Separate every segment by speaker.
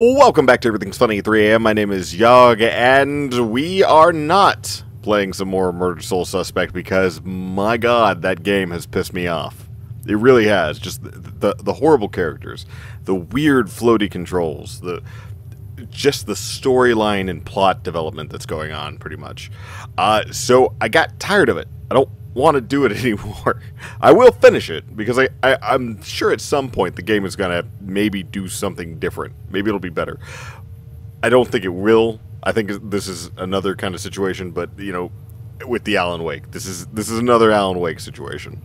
Speaker 1: Welcome back to Everything's Funny at 3 a.m. My name is Yawg, and we are not playing some more Murder Soul Suspect because, my god, that game has pissed me off. It really has. Just the, the, the horrible characters, the weird floaty controls, the just the storyline and plot development that's going on, pretty much. Uh, so I got tired of it. I don't want to do it anymore. I will finish it because I, I I'm sure at some point the game is gonna maybe do something different. Maybe it'll be better. I don't think it will. I think this is another kind of situation, but you know, with the Alan Wake, this is this is another Alan Wake situation.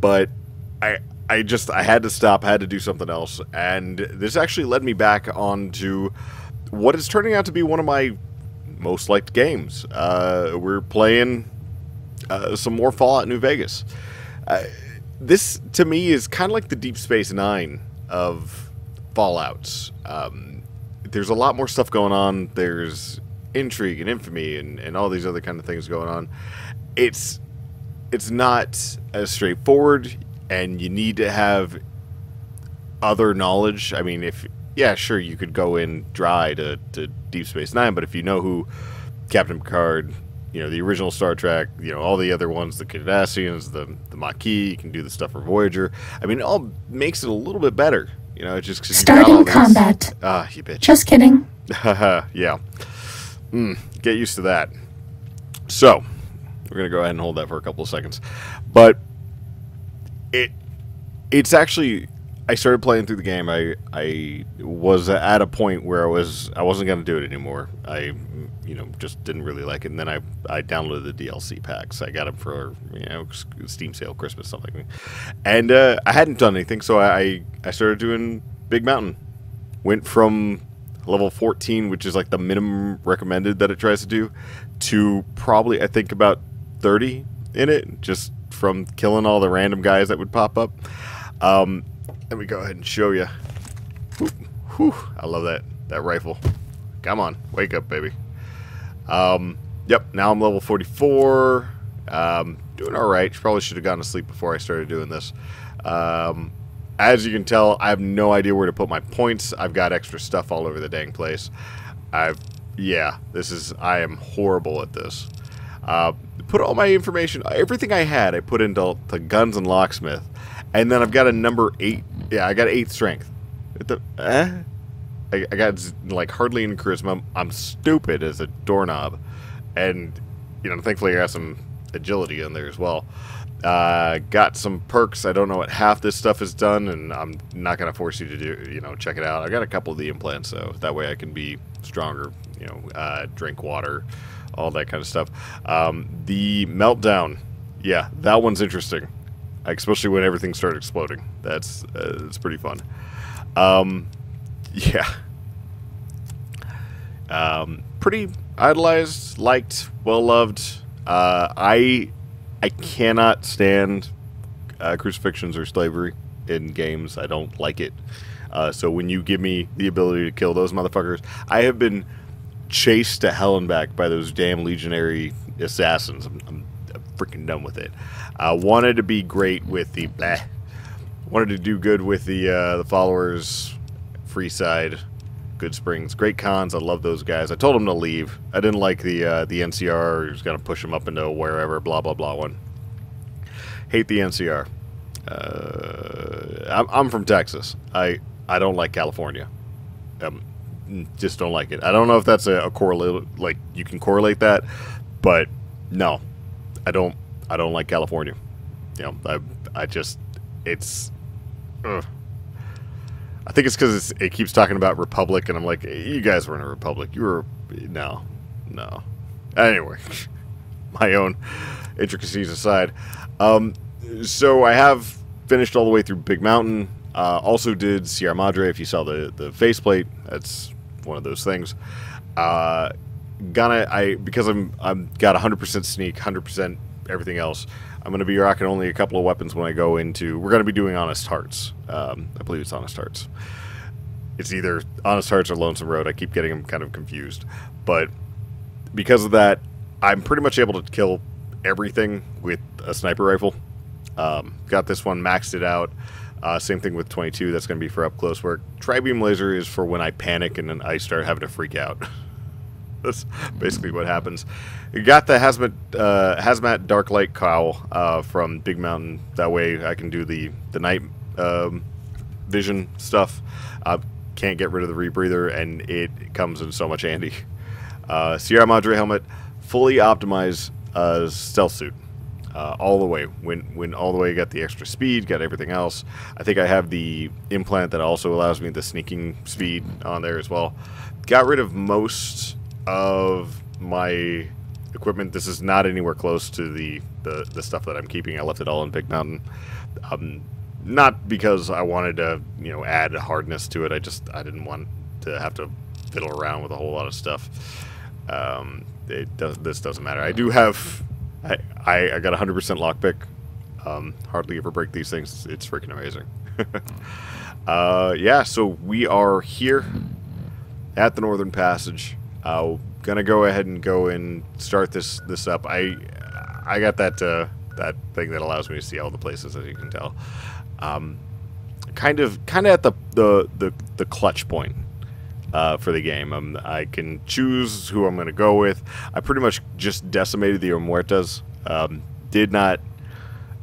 Speaker 1: But I I just I had to stop, I had to do something else, and this actually led me back onto what is turning out to be one of my most liked games. Uh, we're playing uh, some more Fallout New Vegas. Uh, this, to me, is kind of like the Deep Space Nine of Fallouts. Um, there's a lot more stuff going on. There's intrigue and infamy and, and all these other kind of things going on. It's it's not as straightforward, and you need to have other knowledge. I mean, if yeah, sure, you could go in dry to, to Deep Space Nine, but if you know who Captain Picard you know, the original Star Trek, you know, all the other ones, the Cardassians, the the Maquis, you can do the stuff for Voyager. I mean, it all makes it a little bit better. You know, just
Speaker 2: starting combat.
Speaker 1: Ah, you bitch.
Speaker 2: Just kidding.
Speaker 1: yeah. Mm, get used to that. So, we're gonna go ahead and hold that for a couple of seconds, but it it's actually I started playing through the game. I I was at a point where I was I wasn't gonna do it anymore. I you know just didn't really like it. And then I I downloaded the DLC packs. I got them for you know Steam sale, Christmas, something. And uh, I hadn't done anything, so I I started doing Big Mountain. Went from level 14, which is like the minimum recommended that it tries to do, to probably I think about 30 in it, just from killing all the random guys that would pop up. Um, let me go ahead and show you. Whew, I love that that rifle. Come on, wake up, baby. Um, yep, now I'm level 44. Um, doing all right. Probably should have gone to sleep before I started doing this. Um, as you can tell, I have no idea where to put my points. I've got extra stuff all over the dang place. I've, yeah, this is, I am horrible at this. Uh, put all my information, everything I had, I put into the guns and locksmith. And then I've got a number eight. Yeah, I got eight strength. The, eh? I, I got like hardly any charisma. I'm stupid as a doorknob, and you know, thankfully I got some agility in there as well. Uh, got some perks. I don't know what half this stuff is done, and I'm not gonna force you to do. You know, check it out. I got a couple of the implants, so that way I can be stronger. You know, uh, drink water, all that kind of stuff. Um, the meltdown. Yeah, that one's interesting especially when everything started exploding. That's uh, it's pretty fun. Um, yeah. Um, pretty idolized, liked, well loved. Uh, I I cannot stand uh, crucifixions or slavery in games. I don't like it. Uh, so when you give me the ability to kill those motherfuckers, I have been chased to hell and back by those damn legionary assassins. I'm, I'm, I'm freaking done with it. I wanted to be great with the bleh. Wanted to do good with the uh, the followers, Freeside, Goodsprings, Great Khans. I love those guys. I told them to leave. I didn't like the uh, the NCR. Was gonna push them up into wherever. Blah blah blah. One. Hate the NCR. Uh, I'm, I'm from Texas. I I don't like California. Um, just don't like it. I don't know if that's a, a correlate like you can correlate that, but no, I don't I don't like California. You know, I I just it's. Ugh. I think it's because it keeps talking about republic, and I'm like, you guys were in a republic. You were no, no. Anyway, my own intricacies aside. Um, so I have finished all the way through Big Mountain. Uh, also did Sierra Madre. If you saw the the faceplate, that's one of those things. Uh, gonna I because I'm I'm got 100% sneak, 100% everything else. I'm to be rocking only a couple of weapons when I go into. We're to be doing Honest Hearts. Um, I believe it's Honest Hearts. It's either Honest Hearts or Lonesome Road. I keep getting them kind of confused. But because of that, I'm pretty much able to kill everything with a sniper rifle. Um, got this one, maxed it out. Uh, same thing with 22. That's going to be for up close work. Tri-beam laser is for when I panic and then I start having to freak out. that's basically what happens. Got the hazmat uh, hazmat dark light cowl uh, from Big Mountain. That way I can do the the night um, vision stuff. Uh, can't get rid of the rebreather, and it comes in so much handy. Uh, Sierra Madre helmet, fully optimized uh, stealth suit. Uh, all the way. When when all the way, got the extra speed, got everything else. I think I have the implant that also allows me the sneaking speed on there as well. Got rid of most of my equipment. This is not anywhere close to the, the, the stuff that I'm keeping. I left it all in Big Mountain. Um, not because I wanted to, you know, add hardness to it. I just I didn't want to have to fiddle around with a whole lot of stuff. Um, it does. This doesn't matter. I do have. I I, I got 100% lockpick. Um, hardly ever break these things. It's freaking amazing. uh, yeah. So we are here at the Northern Passage. Uh, gonna go ahead and go and start this this up. I I got that uh, that thing that allows me to see all the places, as you can tell. Um, kind of kind of at the the the, the clutch point uh, for the game. Um, I can choose who I'm going to go with. I pretty much just decimated the Omertas. Um, did not.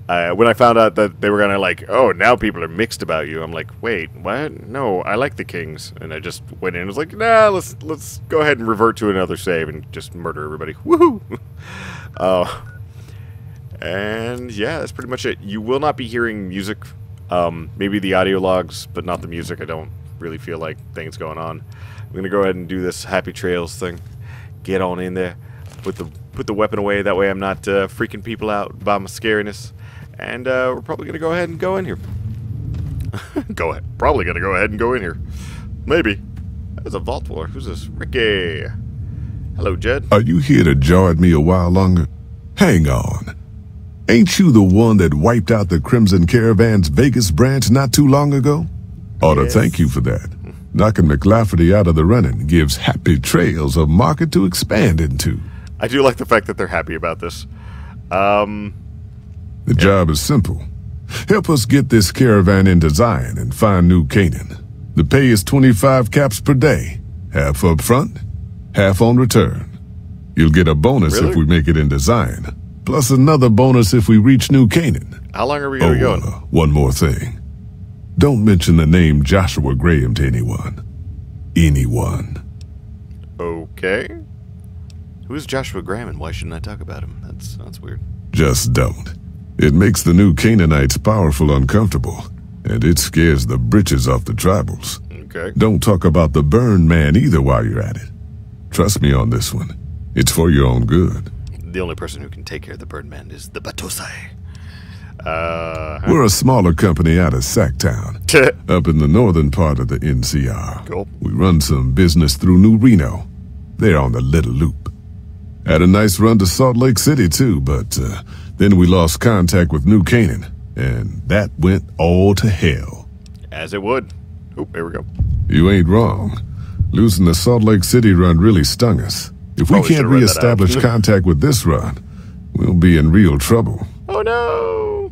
Speaker 1: Uh, when I found out that they were gonna like, oh, now people are mixed about you. I'm like, wait, what? No, I like the Kings, and I just went in. and was like, nah, let's let's go ahead and revert to another save and just murder everybody. Woohoo! uh, and yeah, that's pretty much it. You will not be hearing music, um, maybe the audio logs, but not the music. I don't really feel like things going on. I'm gonna go ahead and do this happy trails thing. Get on in there, with the put the weapon away. That way, I'm not uh, freaking people out by my scariness. And uh, we're probably gonna go ahead and go in here. go ahead. Probably gonna go ahead and go in here. Maybe. There's a vault dweller. Who's this? Ricky. Hello, Jed.
Speaker 2: Are you here to jar at me a while longer? Hang on. Ain't you the one that wiped out the Crimson Caravan's Vegas branch not too long ago? Ought to thank you for that. Knocking McLafferty out of the running gives Happy Trails a market to expand into.
Speaker 1: I do like the fact that they're happy about this. Um,
Speaker 2: The job is simple. Help us get this caravan into Zion and find New Canaan. The pay is 25 caps per day, half up front, half on return. You'll get a bonus
Speaker 1: Really?
Speaker 2: if we make it into Zion, plus another bonus if we reach New Canaan.
Speaker 1: how long are we
Speaker 2: Oh,
Speaker 1: going?
Speaker 2: uh, one more thing. Don't mention the name Joshua Graham to anyone. Anyone.
Speaker 1: Okay. Who's Joshua Graham and why shouldn't I talk about him? That's that's weird.
Speaker 2: Just don't. It makes the new Canaanites powerful uncomfortable, and it scares the britches off the tribals.
Speaker 1: Okay.
Speaker 2: Don't talk about the burn man either while you're at it. Trust me on this one. It's for your own good.
Speaker 1: The only person who can take care of the burn Birdman is the Batosai. Uh,
Speaker 2: We're a smaller company out of Sacktown, up in the northern part of the NCR.
Speaker 1: Cool.
Speaker 2: We run some business through New Reno. They're on the Little Loop. Had a nice run to Salt Lake City, too, but uh, then we lost contact with New Canaan, and that went all to hell.
Speaker 1: as it would. Oh, there we go.
Speaker 2: You ain't wrong. Losing the Salt Lake City run really stung us. If we
Speaker 1: Probably
Speaker 2: can't
Speaker 1: should've read that out.
Speaker 2: reestablish contact with this run, we'll be in real trouble.
Speaker 1: Oh no!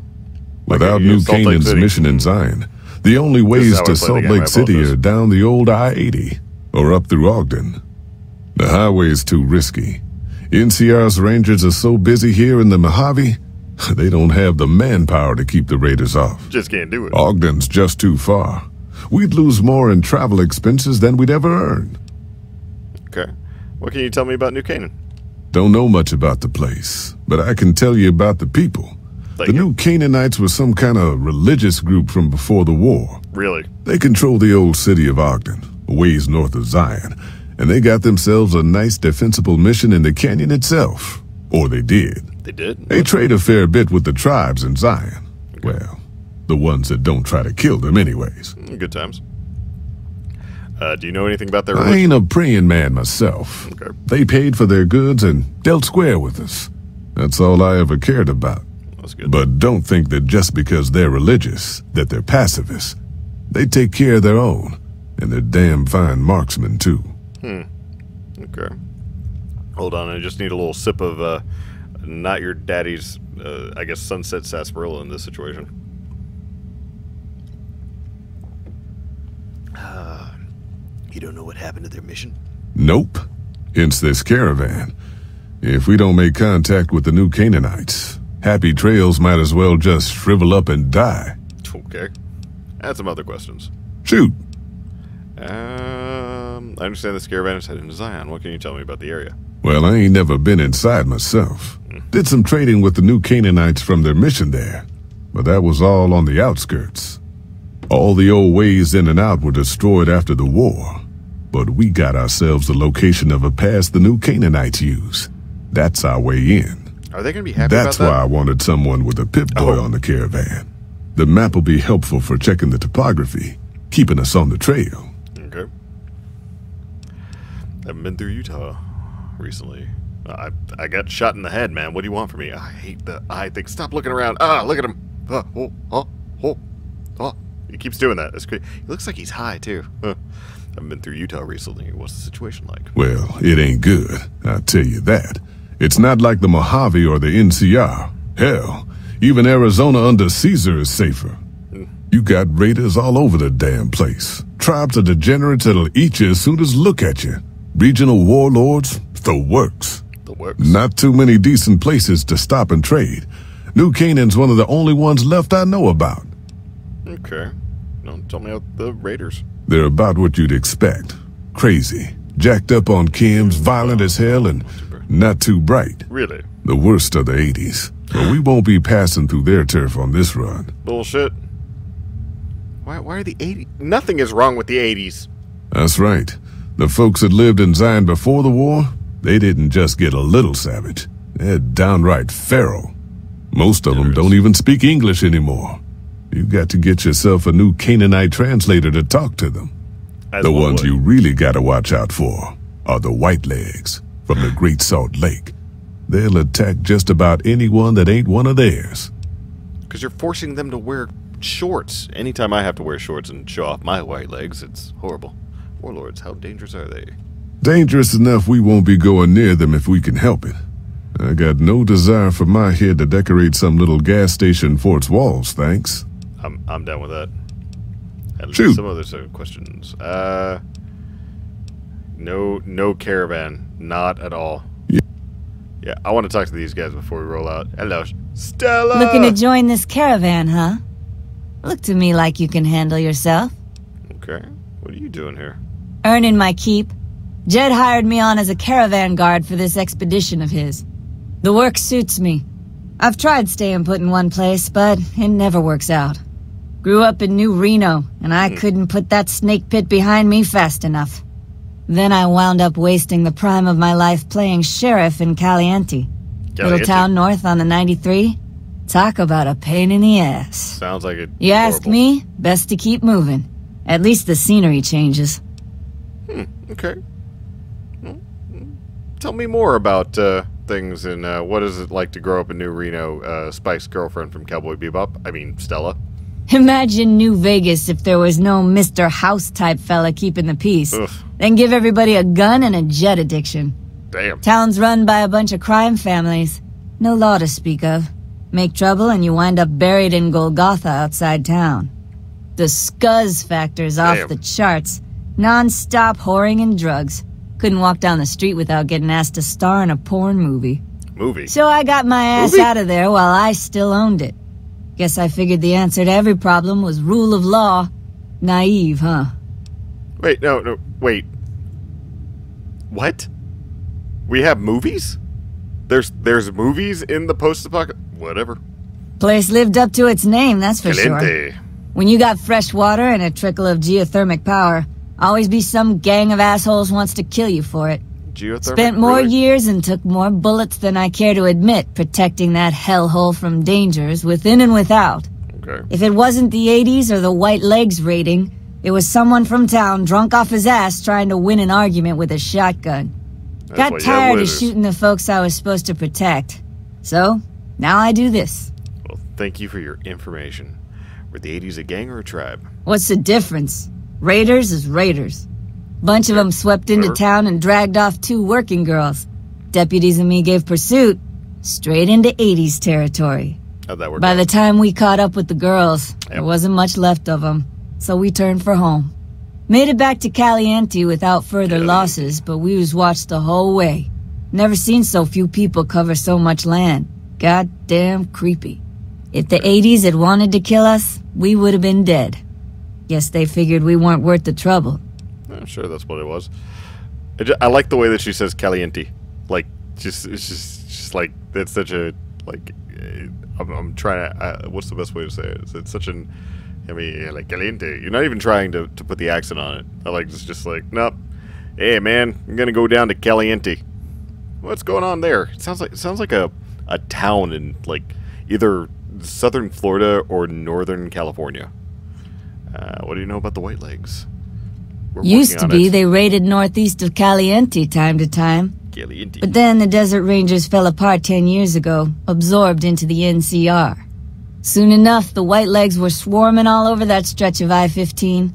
Speaker 2: Without New
Speaker 1: use Salt Lake
Speaker 2: Canaan's mission in Zion, the only ways
Speaker 1: how I play
Speaker 2: to Salt
Speaker 1: game,
Speaker 2: Lake City are down the old I-80 or up through Ogden. The highway's too risky. NCR's rangers are so busy here in the Mojave, they don't have the manpower to keep the raiders off.
Speaker 1: Just can't do it.
Speaker 2: Ogden's just too far. We'd lose more in travel expenses than we'd ever earn.
Speaker 1: Okay. What can you tell me about New Canaan?
Speaker 2: Don't know much about the place, but I can tell you about the people.
Speaker 1: Thank
Speaker 2: the
Speaker 1: you.
Speaker 2: new Canaanites were some kind of religious group from before the war.
Speaker 1: Really?
Speaker 2: They control the old city of Ogden, a ways north of Zion, and they got themselves a nice defensible mission in the canyon itself. Or they did.
Speaker 1: They did?
Speaker 2: They trade a fair bit with the tribes in Zion. Well, the ones that don't try to kill them anyways.
Speaker 1: Good times. Uh, do you know anything about their religion?
Speaker 2: I ain't a praying man myself.
Speaker 1: Okay.
Speaker 2: They paid for their goods and dealt square with us. That's all I ever cared about.
Speaker 1: That's good.
Speaker 2: But don't think that just because they're religious, that they're pacifists. They take care of their own, and they're damn fine marksmen too. Hmm.
Speaker 1: Okay. Hold on, I just need a little sip of uh, not your daddy's, uh, I guess, sunset sarsaparilla in this situation. Uh, you don't know what happened to their mission?
Speaker 2: Nope. Hence this caravan. If we don't make contact with the new Canaanites, Happy Trails might as well just shrivel up and die.
Speaker 1: Okay. Add some other questions.
Speaker 2: Shoot.
Speaker 1: Uh, um, I understand the caravan is heading to Zion. What can you tell me about the area?
Speaker 2: Well, I ain't never been inside myself. Did some trading with the new Canaanites from their mission there, but that was all on the outskirts. All the old ways in and out were destroyed after the war, but we got ourselves the location of a pass the new Canaanites use. That's our way in.
Speaker 1: Are they going to be happy
Speaker 2: That's why
Speaker 1: that?
Speaker 2: I wanted someone with a pip boy
Speaker 1: Oh.
Speaker 2: on the caravan. The map will be helpful for checking the topography, keeping us on the trail.
Speaker 1: Haven't been through Utah recently. I I got shot in the head, man. What do you want from me? I hate the eye thing. Stop looking around. Ah, look at him. Ah, oh, oh, oh, oh. He keeps doing that. That's great. He looks like he's high too. Huh. Haven't been through Utah recently. What's the situation like?
Speaker 2: Well, it ain't good, I'll tell you that. It's not like the Mojave or the NCR. Hell, even Arizona under Caesar is safer. You got raiders all over the damn place. Tribes of degenerates that'll eat you as soon as look at you. Regional warlords, the works.
Speaker 1: The works.
Speaker 2: Not too many decent places to stop and trade. New Canaan's one of the only ones left I know about.
Speaker 1: Okay. Don't tell me about the Raiders.
Speaker 2: They're about what you'd expect. Crazy, jacked up on chems, violent as hell, and not too bright.
Speaker 1: Really?
Speaker 2: The worst of the 80s. But we won't be passing through their turf on this run.
Speaker 1: Bullshit. Why? Why are the 80s? Nothing is wrong with the 80s.
Speaker 2: That's right. The folks that lived in Zion before the war, they didn't just get a little savage. They're downright feral. Most of them don't even speak English anymore. You got to get yourself a new Canaanite translator to talk to them.
Speaker 1: As
Speaker 2: The
Speaker 1: one
Speaker 2: ones
Speaker 1: would.
Speaker 2: you really gotta watch out for are the Whitelegs from the Great Salt Lake. They'll attack just about anyone that ain't one of theirs.
Speaker 1: Because you're forcing them to wear shorts. Anytime I have to wear shorts and show off my white legs, it's horrible. Warlords, how dangerous are they?
Speaker 2: Dangerous enough we won't be going near them if we can help it. I got no desire for my head to decorate some little gas station fort's walls, thanks.
Speaker 1: I'm I'm down with that. And
Speaker 2: Shoot.
Speaker 1: some other sort of questions. Uh, no, no caravan, not at all.
Speaker 2: Yeah.
Speaker 1: Yeah, I want to talk to these guys before we roll out. Hello, Stella.
Speaker 3: Looking to join this caravan, huh? Look to me like you can handle yourself.
Speaker 1: Okay, what are you doing here?
Speaker 3: Earning my keep. Jed hired me on as a caravan guard for this expedition of his. The work suits me. I've tried staying put in one place, but it never works out. Grew up in New Reno, and I couldn't put that snake pit behind me fast enough. Then I wound up wasting the prime of my life playing sheriff in Caliente. Little town north on the 93. Talk about a pain in the ass.
Speaker 1: Sounds like it.
Speaker 3: You ask me, best to keep moving. At least the scenery changes.
Speaker 1: Okay. Mm, Tell me more about uh, things and uh, what is it like to grow up in New Reno, uh, Spike's girlfriend from Cowboy Bebop? I mean, Stella.
Speaker 3: Imagine New Vegas if there was no Mr. House type fella keeping the peace.
Speaker 1: Ugh,
Speaker 3: Then give everybody a gun and a jet addiction.
Speaker 1: damn.
Speaker 3: Town's run by a bunch of crime families. No law to speak of. Make trouble and you wind up buried in Golgotha outside town. The scuzz factor's off the charts. Non-stop whoring and drugs. Couldn't walk down the street without getting asked to star in a porn movie.
Speaker 1: Movie.
Speaker 3: So I got my ass
Speaker 1: Movie?
Speaker 3: out of there while I still owned it. Guess I figured the answer to every problem was rule of law. Naive, huh?
Speaker 1: Wait, no, no, wait. What? We have movies? There's there's movies in the post-apocalypse. Whatever.
Speaker 3: Place lived up to its name, that's for sure.
Speaker 1: Caliente.
Speaker 3: When you got fresh water and a trickle of geothermic power, always be some gang of assholes wants to kill you for it.
Speaker 1: Geothermal.
Speaker 3: Spent more
Speaker 1: really?
Speaker 3: years and took more bullets than I care to admit protecting that hellhole from dangers within and without.
Speaker 1: Okay.
Speaker 3: If it wasn't the 80s or the white legs raiding, it was someone from town drunk off his ass trying to win an argument with a shotgun.
Speaker 1: That's
Speaker 3: Got
Speaker 1: why you have
Speaker 3: tired of shooting the folks I was supposed to protect. So, now I do this.
Speaker 1: Well, thank you for your information. Were the 80s a gang or a tribe?
Speaker 3: What's the difference? Raiders is raiders. Bunch of them swept into town and dragged off two working girls. Deputies and me gave pursuit. Straight into 80s territory.
Speaker 1: How'd that work?
Speaker 3: By
Speaker 1: out?
Speaker 3: the time we caught up with the girls, there wasn't much left of them. So we turned for home. Made it back to Caliente without further losses, but we was watched the whole way. Never seen so few people cover so much land. Goddamn creepy. If the 80s had wanted to kill us, we would have been dead. Guess they figured we weren't worth the trouble.
Speaker 1: I'm sure that's what it was. I, ju- I like the way that she says caliente. Like, just it's just just like it's such a like. eh, I'm, I'm trying to. Uh, what's the best way to say it? It's, it's such an. I mean, like caliente. You're not even trying to, to put the accent on it. I like it's just like nope. Hey man, I'm gonna go down to caliente. What's going on there? It sounds like it sounds like a a town in like either southern Florida or northern California. Uh, what do you know about the White Legs? We're
Speaker 3: Used to be,
Speaker 1: it.
Speaker 3: they raided northeast of Caliente time to time.
Speaker 1: Caliente.
Speaker 3: But then the Desert Rangers fell apart ten years ago, absorbed into the NCR. Soon enough, the White Legs were swarming all over that stretch of I-15.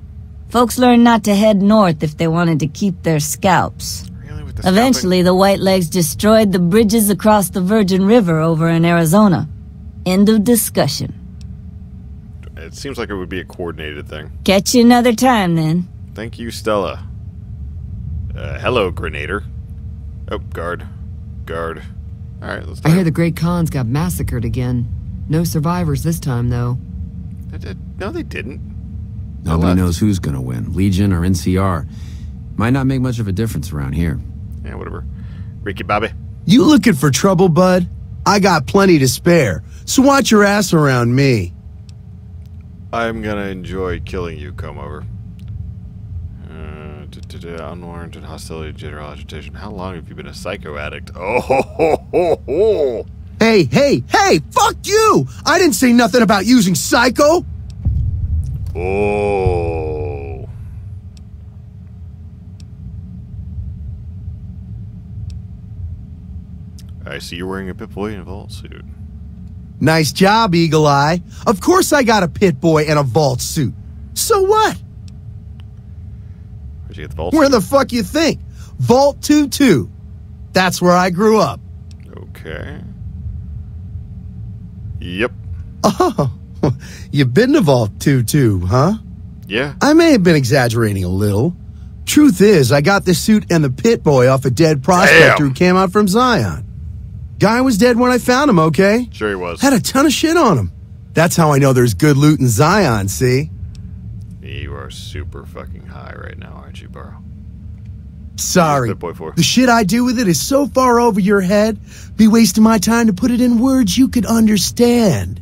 Speaker 3: Folks learned not to head north if they wanted to keep their scalps.
Speaker 1: Really, with the
Speaker 3: Eventually, the White Legs destroyed the bridges across the Virgin River over in Arizona. End of discussion.
Speaker 1: Scalping? It seems like it would be a coordinated thing.
Speaker 3: Catch you another time, then.
Speaker 1: Thank you, Stella. Uh, hello, Grenader. Oh, guard. Guard. All right, let's.
Speaker 4: I hear the Great Khans got massacred again. No survivors this time, though.
Speaker 1: the. No, they didn't.
Speaker 5: Nobody
Speaker 1: left.
Speaker 5: knows who's gonna win, Legion or NCR. Might not make much of a difference around here.
Speaker 1: Yeah, whatever. Ricky Bobby.
Speaker 6: You looking for trouble, bud? I got plenty to spare, so watch your ass around me.
Speaker 1: I'm gonna enjoy killing you. Come over. Uh, unwarranted hostility, general agitation. How long have you been a psycho addict? Oh, ho, ho, ho, ho.
Speaker 6: Hey, hey, hey, fuck you! I didn't say nothing about using psycho!
Speaker 1: Oh. I see you're wearing a Pip Boy and a vault suit.
Speaker 6: Nice job, Eagle Eye. Of course I got a pit boy and a vault suit. So what?
Speaker 1: Where'd you get the vault
Speaker 6: Where
Speaker 1: suit?
Speaker 6: the fuck you think? Vault 2-2. That's where I grew up.
Speaker 1: Okay. Yep.
Speaker 6: Oh, you've been to Vault 2-2, huh?
Speaker 1: Yeah.
Speaker 6: I may have been exaggerating a little. Truth is, I got the suit and the pit boy off a dead prospector
Speaker 1: Damn.
Speaker 6: who came out from Zion. Guy was dead when I found him, okay?
Speaker 1: Sure he was.
Speaker 6: Had a ton of shit on him. That's how I know there's good loot in Zion, see?
Speaker 1: You are super fucking high right now, aren't you, Burrow?
Speaker 6: Sorry.
Speaker 1: Pit Boy for?
Speaker 6: The shit I do with it is so far over your head, be wasting my time to put it in words you could understand.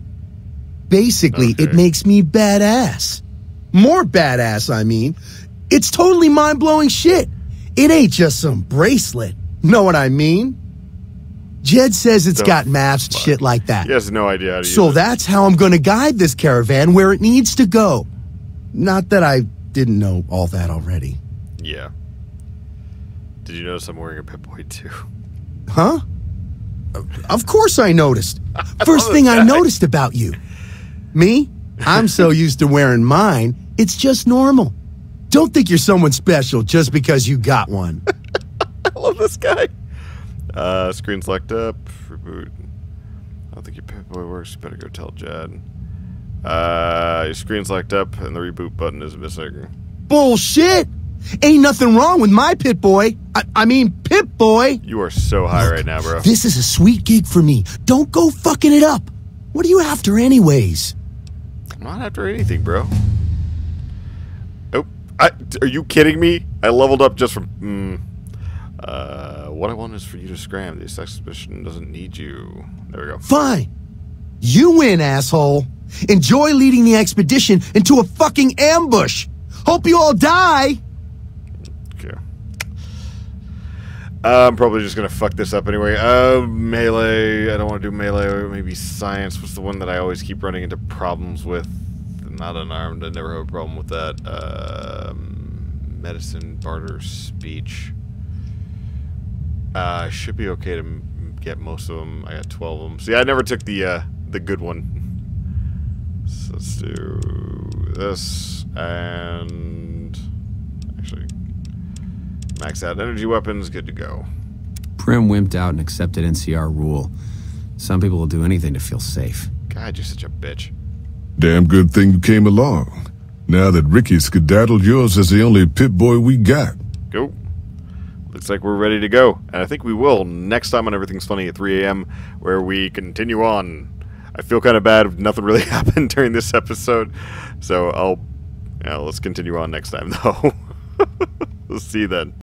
Speaker 6: Basically, it makes me badass. More badass, I mean. It's totally mind blowing shit. It ain't just some bracelet. Know what I mean? Jed says it's
Speaker 1: The
Speaker 6: got maps and shit like that.
Speaker 1: He has no idea how to
Speaker 6: So
Speaker 1: use it.
Speaker 6: that's how I'm going to guide this caravan where it needs to go. Not that I didn't know all that already.
Speaker 1: Yeah. Did you notice I'm wearing a Pip Boy too?
Speaker 6: Huh? Of course I noticed. First thing I noticed about you. Me? I'm so used to wearing mine, it's just normal. Don't think you're someone special just because you got one.
Speaker 1: I love this guy. Uh, screen select up. Reboot. I don't think your Pip Boy works. You better go tell Jed. Uh, your screen select up and the reboot button is missing.
Speaker 6: Bullshit! Ain't nothing wrong with my pit boy. I, I mean, Pip Boy.
Speaker 1: You are so high right now, bro.
Speaker 6: This is a sweet gig for me. Don't go fucking it up. What are you after, anyways?
Speaker 1: I'm not after anything, bro. Oh, I, are you kidding me? I leveled up just from. Mm, uh, what I want is for you to scram. This exhibition doesn't need you. There we go.
Speaker 6: Fine. You win, asshole. Enjoy leading the expedition into a fucking ambush. Hope you all die.
Speaker 1: Okay. I'm probably just gonna fuck this up anyway. Uh, melee. I don't want to do melee. Maybe science. What's the one that I always keep running into problems with? Not unarmed. I never have a problem with that. Um, medicine, barter, speech. Uh, should be okay to get most of them. I got 12 of them. See, I never took the uh, the good one. So let's do this and actually max out energy weapons. Good to go.
Speaker 5: Primm wimped out and accepted NCR rule. Some people will do anything to feel safe.
Speaker 1: God, you're such a bitch.
Speaker 2: Damn good thing you came along. Now that Ricky's skedaddled, yours is the only pit boy we got.
Speaker 1: Go. Looks like we're ready to go. And I think we will next time on Everything's Funny at 3 a.m., where we continue on. I feel kind of bad. if Nothing really happened during this episode. So I'll. Yeah, let's continue on next time, though. we'll see you then.